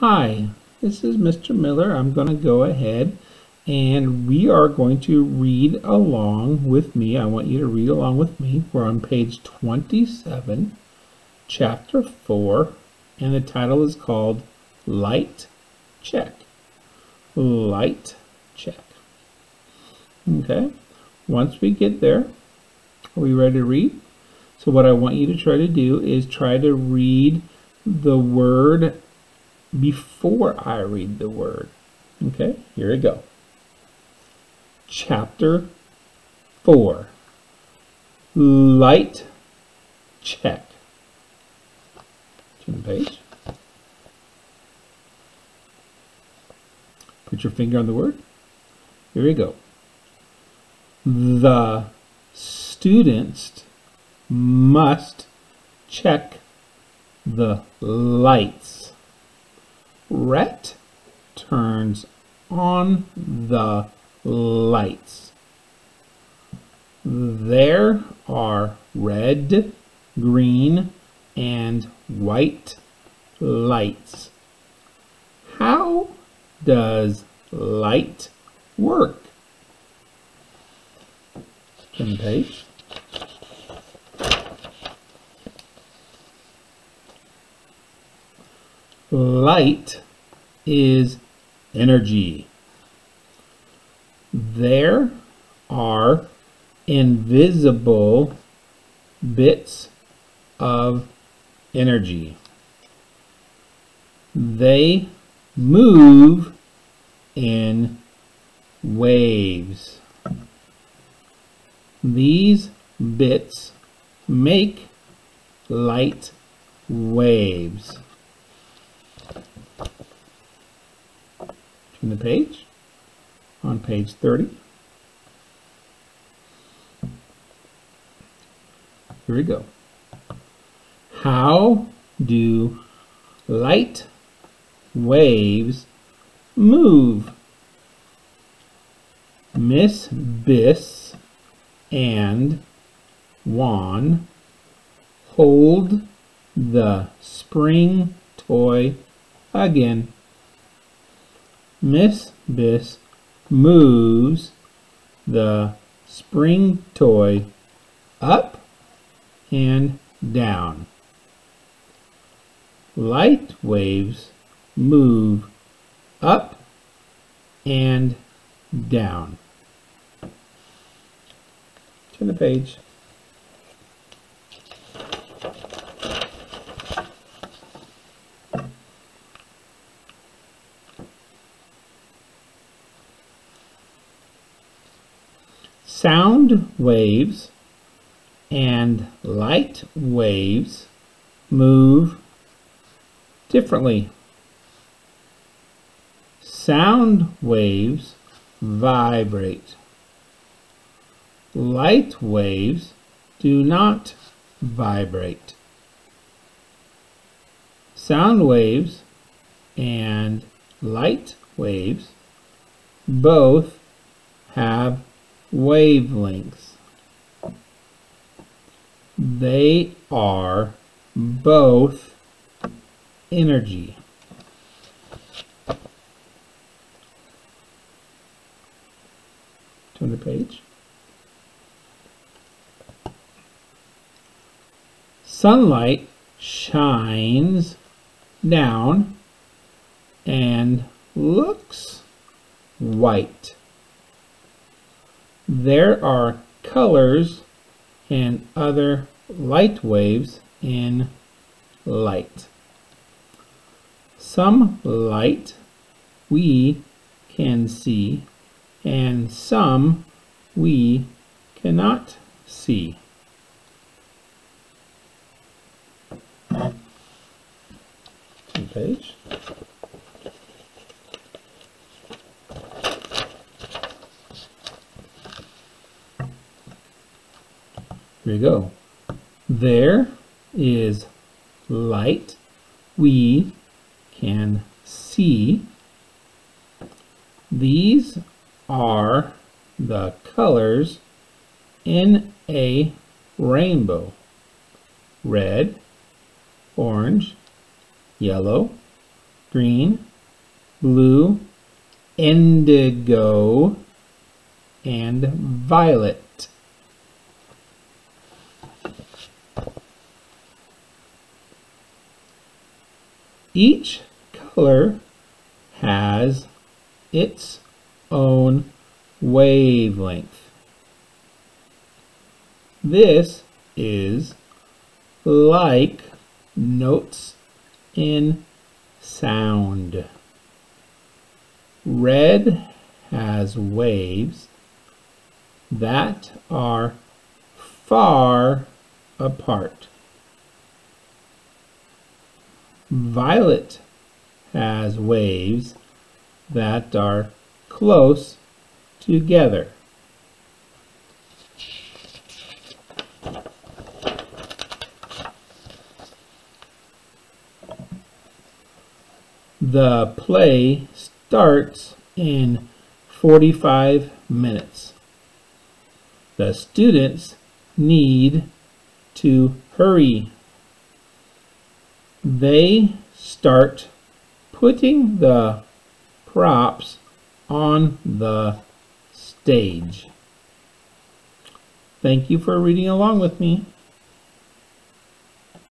Hi, this is Mr. Miller. I'm going to go ahead and we are going to read along with me. I want you to read along with me. We're on page 27, chapter 4, and the title is called Light Check. Light Check. Okay, once we get there, are we ready to read? So what I want you to try to do is try to read the word before I read the word. Okay, here we go. Chapter 4 Light Check. Turn the page. Put your finger on the word. Here we go. The students must check the lights. Rhett turns on the lights. There are red, green, and white lights. How does light work? The page. Light is energy. There are invisible bits of energy. They move in waves. These bits make light waves. Turn the page on page 30. Here we go. How do light waves move? Miss Biss and Juan hold the spring toy again. Miss Biss moves the spring toy up and down. Light waves move up and down. Turn the page. Sound waves and light waves move differently. Sound waves vibrate. Light waves do not vibrate. Sound waves and light waves both have wavelengths. They are both energy. Turn the page. Sunlight shines down and looks white. There are colors and other light waves in light. Some light we can see and some we cannot see. Page. Here we go. There is light we can see. These are the colors in a rainbow. Red, orange, yellow, green, blue, indigo, and violet. Each color has its own wavelength. This is like notes in sound. Red has waves that are far apart. Violet has waves that are close together. The play starts in 45 minutes. The students need to hurry. They start putting the props on the stage. Thank you for reading along with me.